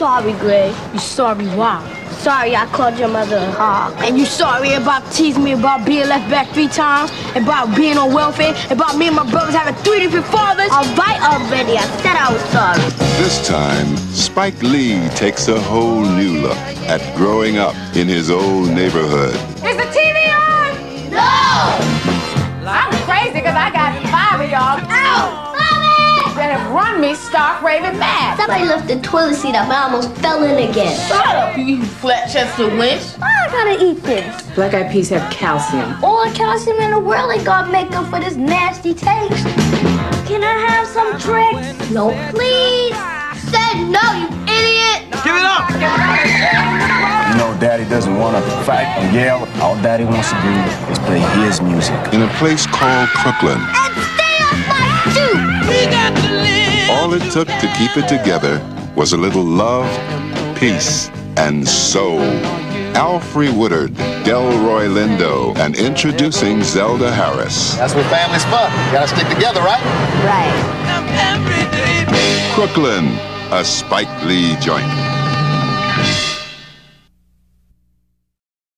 sorry, Gray. You sorry why? Sorry I called your mother a hog. And you sorry about teasing me about being left back three times, about being on welfare, about me and my brothers having three different fathers? All right already. I said I was sorry. This time, Spike Lee takes a whole new look at growing up in his old neighborhood. Run me stark raving mad. Somebody left the toilet seat up. I almost fell in again. Shut up, you flat-chested wench. Why I gotta eat this? Black eyed peas have calcium. All the calcium in the world ain't gonna make up for this nasty taste. Can I have some tricks? No, please. Said no, you idiot. Give it up! You know, Daddy doesn't want to fight or yell. All Daddy wants to do is play his music. In a place called Crooklyn, all it took to keep it together was a little love, peace, and soul. Alfre Woodard, Delroy Lindo, and introducing Zelda Harris. That's what family's for. You gotta stick together, right? Right. Crooklyn, a Spike Lee joint.